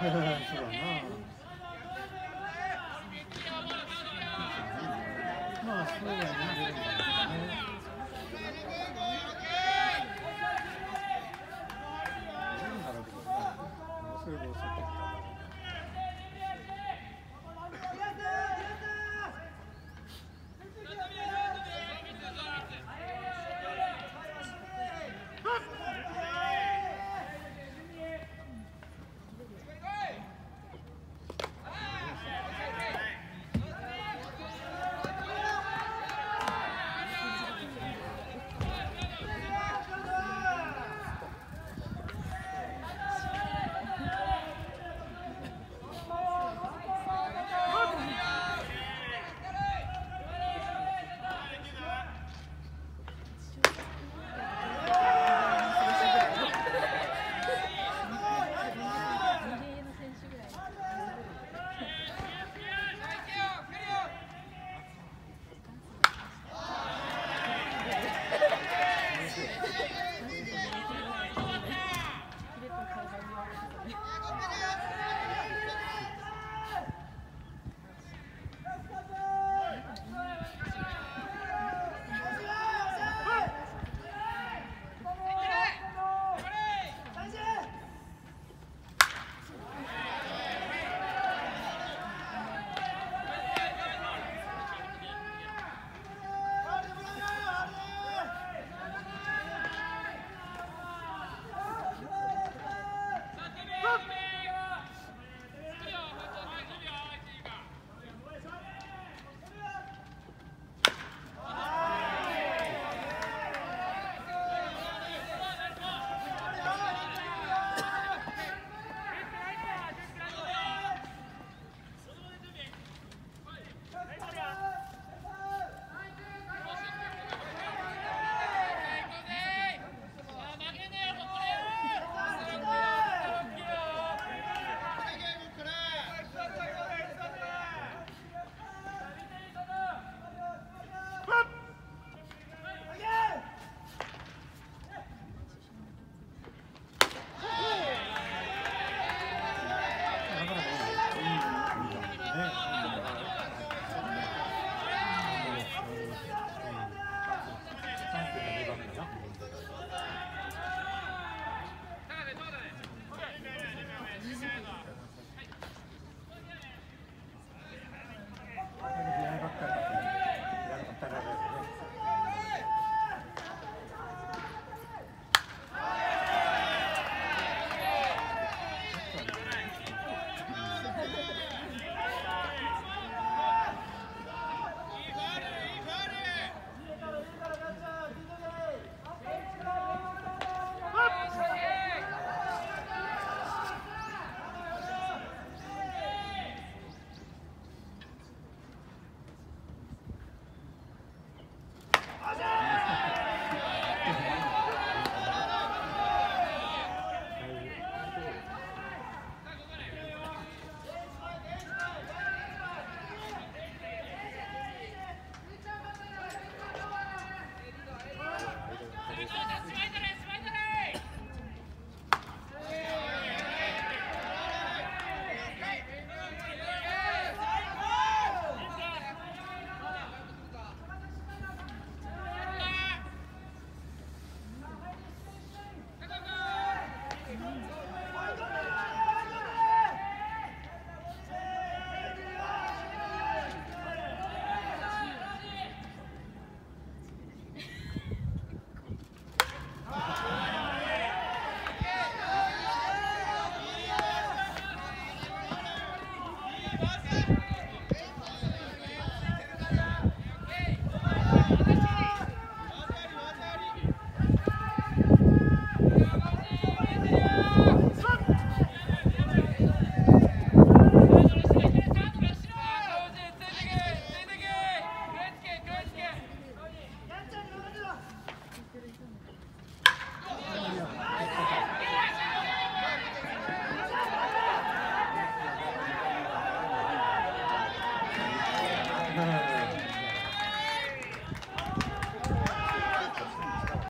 そうだな。まあそうだよね。そう。